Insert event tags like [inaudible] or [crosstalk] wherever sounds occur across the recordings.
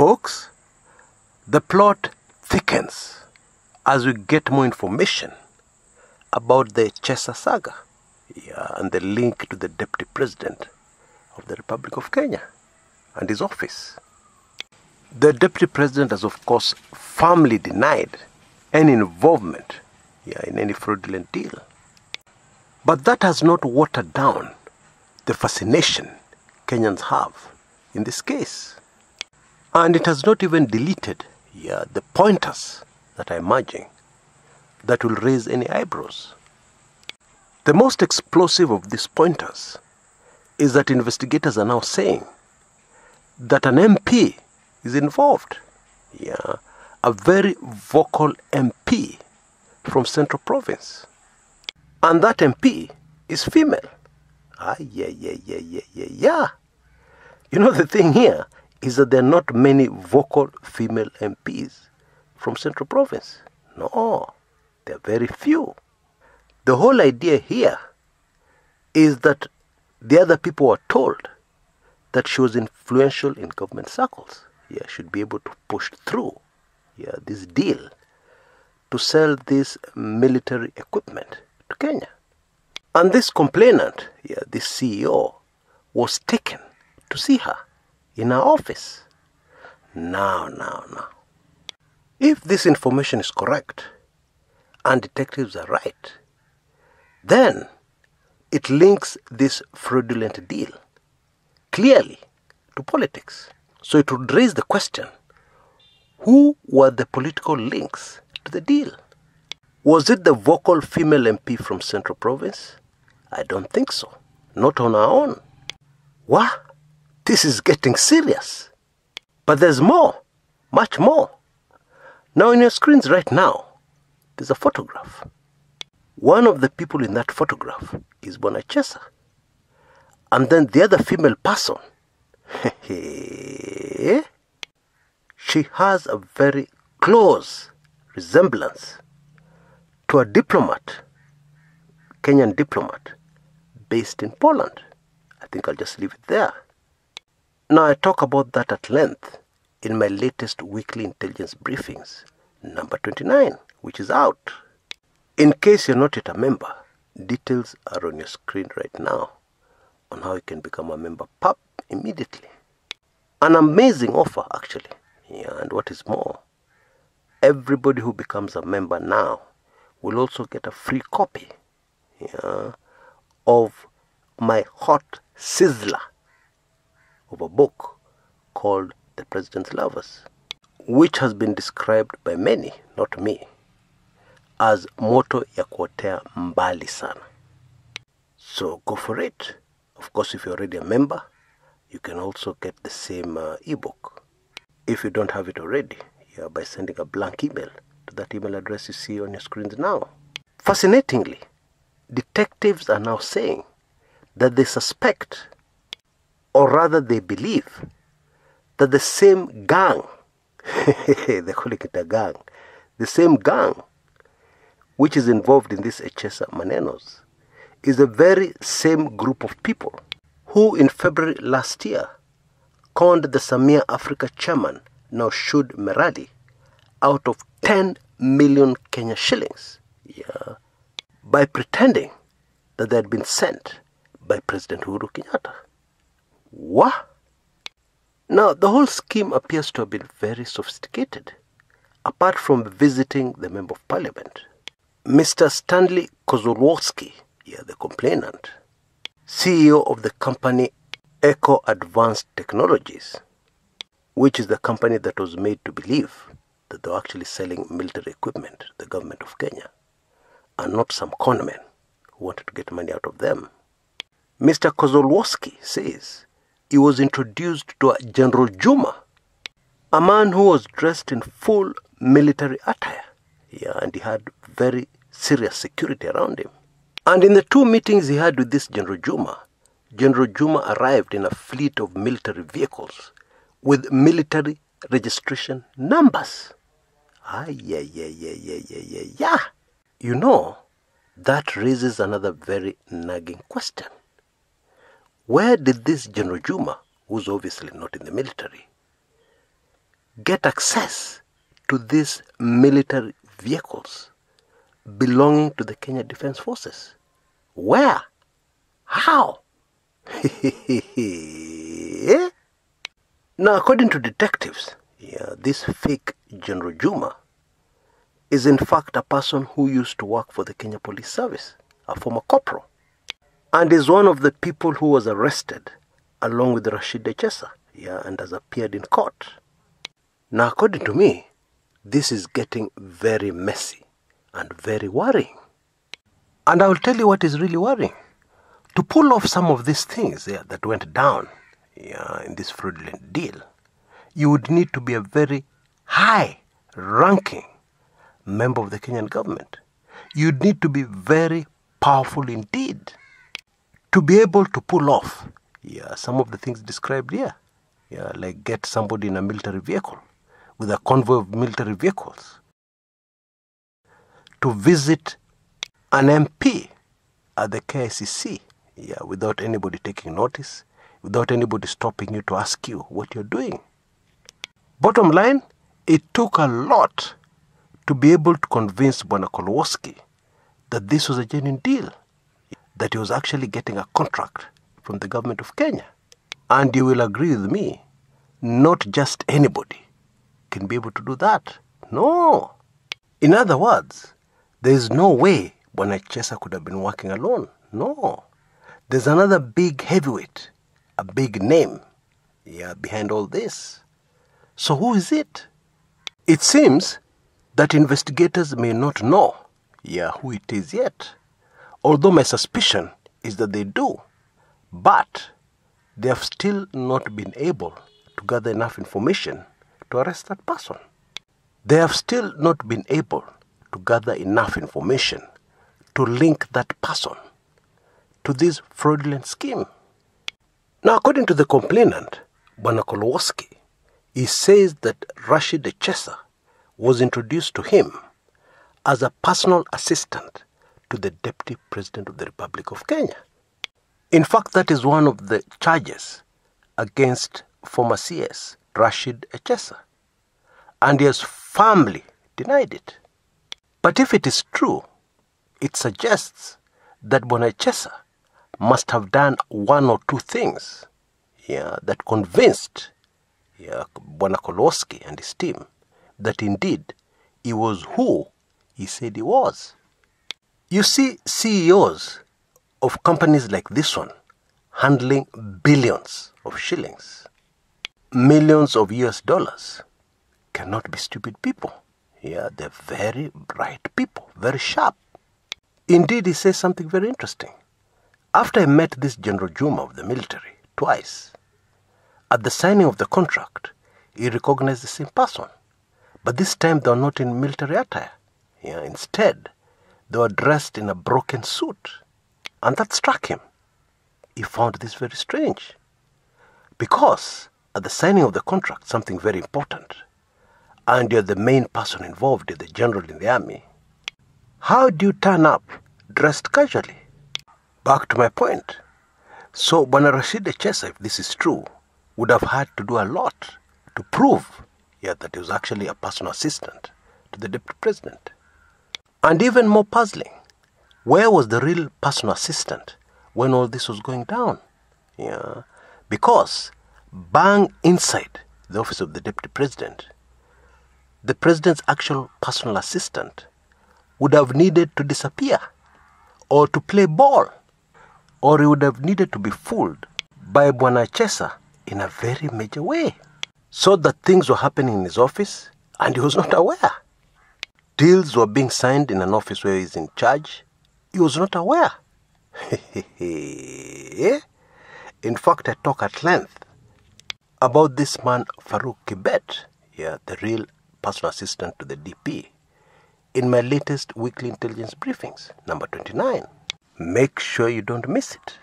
Folks, the plot thickens as we get more information about the Echesa saga yeah, and the link to the Deputy President of the Republic of Kenya and his office. The Deputy President has, of course, firmly denied any involvement yeah, in any fraudulent deal. But that has not watered down the fascination Kenyans have in this case. And it has not even deleted yeah, the pointers that are emerging that will raise any eyebrows. The most explosive of these pointers is that investigators are now saying that an MP is involved. Yeah, a very vocal MP from Central Province. And that MP is female. Ah, yeah, yeah, yeah, yeah, yeah, yeah. You know, the thing here is that there are not many vocal female MPs from Central Province. No, there are very few. The whole idea here is that the other people were told that she was influential in government circles. Yeah, should be able to push through yeah, this deal to sell this military equipment to Kenya. And this complainant, yeah, this CEO, was taken to see her in our office. Now, now, now. If this information is correct and detectives are right, then it links this fraudulent deal clearly to politics. So it would raise the question who were the political links to the deal? Was it the vocal female MP from Central Province? I don't think so. Not on our own. What? This is getting serious. But there's more, much more. Now, in your screens right now, there's a photograph. One of the people in that photograph is Bwana Echesa. And then the other female person, [laughs] she has a very close resemblance to a diplomat, Kenyan diplomat, based in Poland. I think I'll just leave it there. Now, I talk about that at length in my latest weekly intelligence briefings, number 29, which is out. In case you're not yet a member, details are on your screen right now on how you can become a member pop immediately. An amazing offer, actually. Yeah, and what is more, everybody who becomes a member now will also get a free copy yeah, of my hot sizzler of a book called The President's Lovers, which has been described by many, not me, as moto ya kuotea mbali sana. So go for it. Of course, if you're already a member, you can also get the same uh, ebook. If you don't have it already, by sending a blank email to that email address you see on your screens now. Fascinatingly, detectives are now saying that they suspect, or rather they believe, that the same gang, [laughs] they call gang, the same gang which is involved in this Echesa Manenos is the very same group of people who in February last year conned the Sameer Africa chairman Naushad Merali out of 10 million Kenya shillings yeah, by pretending that they had been sent by President Uhuru Kenyatta. What? Now, the whole scheme appears to have been very sophisticated, apart from visiting the Member of Parliament. Mr. Stanley Kozlowski, yeah, the complainant, CEO of the company Eco Advanced Technologies, which is the company that was made to believe that they were actually selling military equipment to the government of Kenya, and not some conmen who wanted to get money out of them. Mr. Kozlowski says he was introduced to General Juma, a man who was dressed in full military attire. Yeah, and he had very serious security around him. And in the two meetings he had with this General Juma, General Juma arrived in a fleet of military vehicles with military registration numbers. Ah, yeah, yeah, yeah, yeah, yeah, yeah, yeah. You know, that raises another very nagging question. Where did this General Juma, who's obviously not in the military, get access to these military vehicles belonging to the Kenya Defense Forces? Where? How? [laughs] now, according to detectives, yeah, this fake General Juma is in fact a person who used to work for the Kenya Police Service, a former corporal, and is one of the people who was arrested along with Rashid Echesa, yeah, and has appeared in court. Now, according to me, this is getting very messy and very worrying. And I will tell you what is really worrying. To pull off some of these things yeah, that went down yeah, in this fraudulent deal, you would need to be a very high ranking member of the Kenyan government. You'd need to be very powerful indeed to be able to pull off yeah, some of the things described here. Yeah, like get somebody in a military vehicle with a convoy of military vehicles to visit an MP at the KICC yeah, without anybody taking notice, without anybody stopping you to ask you what you're doing. Bottom line, it took a lot to be able to convince Bwana Kozlowski that this was a genuine deal, that he was actually getting a contract from the government of Kenya. And you will agree with me, not just anybody can be able to do that. No. In other words, there is no way Bwana Echesa could have been working alone. No. There's another big heavyweight, a big name, yeah, behind all this. So who is it? It seems that investigators may not know, yeah, who it is yet. Although my suspicion is that they do. But they have still not been able to gather enough information to arrest that person. They have still not been able to gather enough information to link that person to this fraudulent scheme. Now, according to the complainant, Bwana Kozlowski, he says that Rashid Echesa was introduced to him as a personal assistant to the Deputy President of the Republic of Kenya. In fact, that is one of the charges against former CS Rashid Echesa. And he has firmly denied it. But if it is true, it suggests that Bwana Echesa must have done one or two things yeah, that convinced yeah, and his team that indeed he was who he said he was. You see, CEOs of companies like this one handling billions of shillings, millions of US dollars, cannot be stupid people. Yeah, they're very bright people, very sharp. Indeed, he says something very interesting. After I met this General Juma of the military twice, at the signing of the contract, he recognized the same person. But this time they were not in military attire. Yeah, instead, they were dressed in a broken suit. And that struck him. He found this very strange. Because at the signing of the contract, something very important, and you're the main person involved, you're the general in the army, how do you turn up dressed casually? Back to my point. So, Bwana Rashid Echesa, if this is true, would have had to do a lot to prove yeah, that he was actually a personal assistant to the deputy president. And even more puzzling, where was the real personal assistant when all this was going down? Yeah, because bang inside the office of the deputy president, the president's actual personal assistant would have needed to disappear or to play ball, or he would have needed to be fooled by Bwana in a very major way. So that things were happening in his office and he was [laughs] not aware. Deals were being signed in an office where he's in charge. He was not aware. [laughs] in fact, I talk at length about this man, Farouk Kibet, yeah, the real personal assistant to the DP, in my latest weekly intelligence briefings, number 29. Make sure you don't miss it.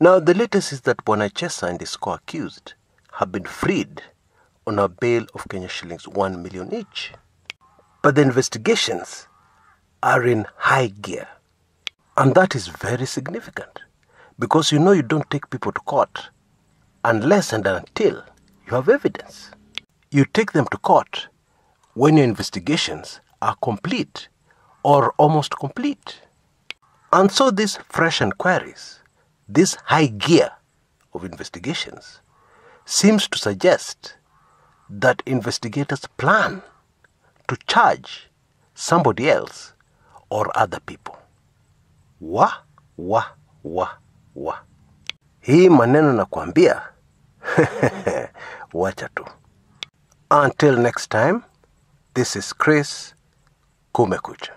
Now, the latest is that Bwana Echesa and his co-accused have been freed on a bail of Kenya shillings 1 million each. But the investigations are in high gear. And that is very significant because you know you don't take people to court unless and until you have evidence. you take them to court when your investigations are complete or almost complete. And so these fresh inquiries, this high gear of investigations, seems to suggest that investigators plan to charge somebody else or other people. Wa, wa, wa, wa. Hii maneno nakwambia, [laughs] wacha tu. Until next time, this is Chris Kumekucha.